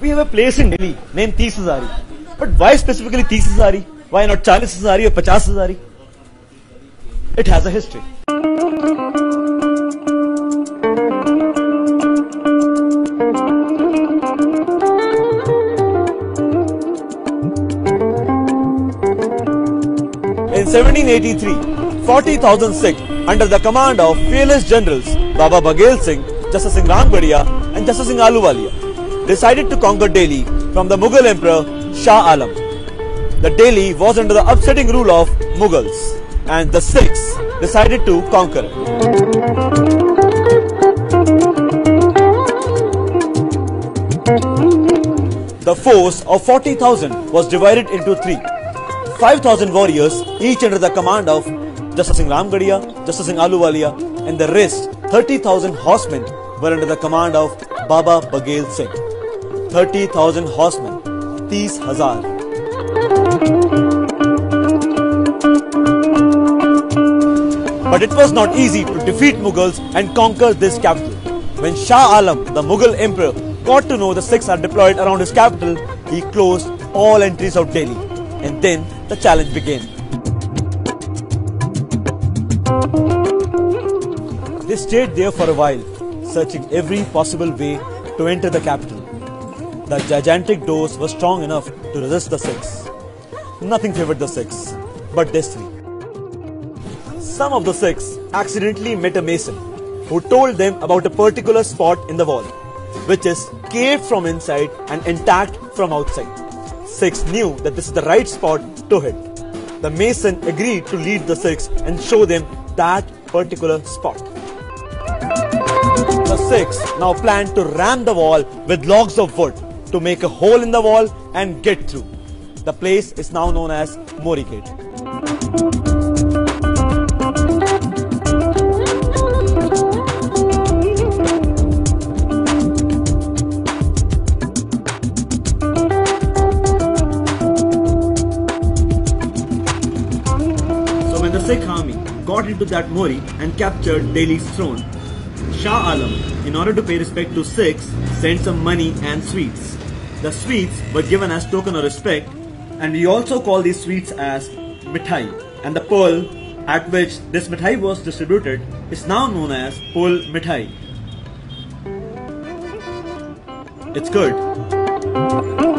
We have a place in Delhi named Tis Hazari. But why specifically Tis Hazari? Why not Chalis Hazari or Pachas Hazari? It has a history. In 1783, 40,000 Sikh under the command of fearless generals Baba Baghel Singh, Jassa Singh Ramgarhia and Jassa Singh Ahluwalia decided to conquer Delhi from the Mughal Emperor Shah Alam. The Delhi was under the upsetting rule of Mughals and the Sikhs decided to conquer. The force of 40,000 was divided into three. 5,000 warriors, each under the command of Jassa Singh Ramgarhia, Jassa Singh Ahluwalia, and the rest 30,000 horsemen were under the command of Baba Baghel Singh. 30,000 horsemen, 30 Hazar. But it was not easy to defeat Mughals and conquer this capital. When Shah Alam, the Mughal emperor, got to know the Sikhs are deployed around his capital, he closed all entries of Delhi. And then the challenge began. They stayed there for a while, searching every possible way to enter the capital. The gigantic doors were strong enough to resist the Sikhs. Nothing favored the Sikhs but destiny. Some of the Sikhs accidentally met a mason who told them about a particular spot in the wall, which is caved from inside and intact from outside. Sikhs knew that this is the right spot to hit. The mason agreed to lead the Sikhs and show them that particular spot. The Sikhs now planned to ram the wall with logs of wood to make a hole in the wall and get through. The place is now known as Mori Gate. So when the Sikh army got into that Mori and captured Delhi's throne, Shah Alam, in order to pay respect to Sikhs, sent some money and sweets. The sweets were given as token of respect, and we also call these sweets as mithai. And the pearl at which this mithai was distributed is now known as Pul Mithai. It's good.